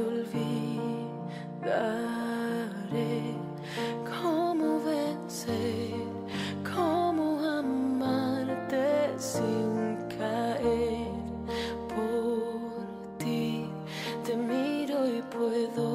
olvidaré. ¿Cómo vencer? ¿Cómo amarte sin caer? Por ti te miro y puedo.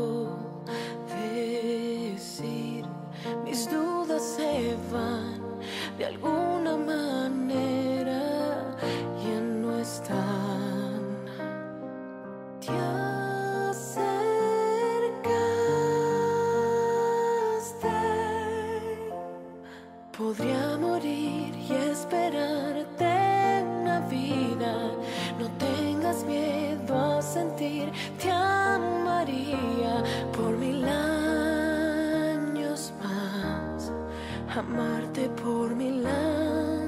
Podría morir y esperarte una vida. No tengas miedo a sentir, te amaría por mil años más. Amarte por mil años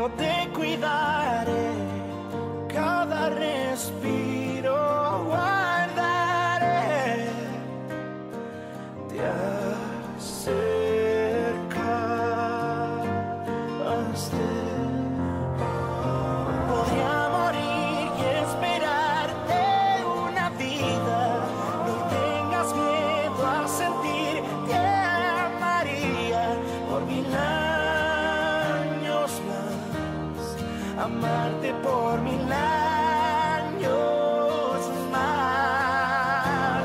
Yo te cuidaré cada respiro amarte por mil años más.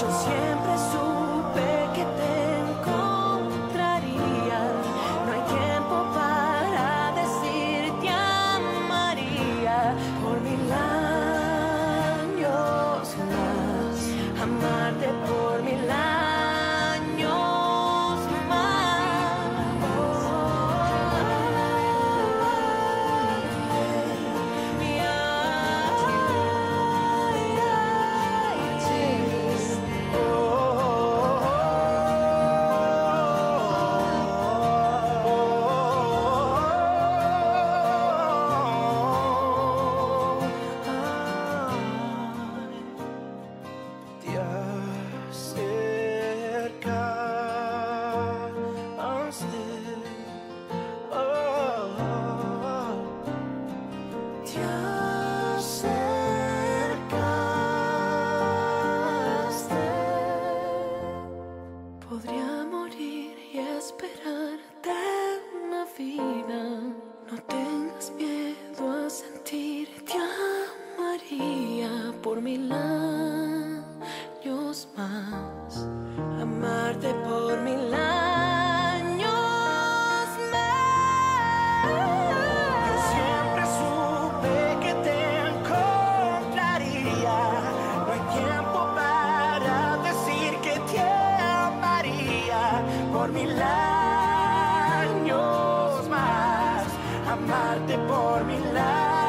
Yo siempre supe que te encontraría. No hay tiempo para decir te amaría por mil años más. Amarte por esperarte una vida. No tengas miedo a sentir, te amaría por mil años más. Amarte por mil años más. Yo siempre supe que te encontraría. No hay tiempo para decir que te amaría por mil años amarte por mi lado.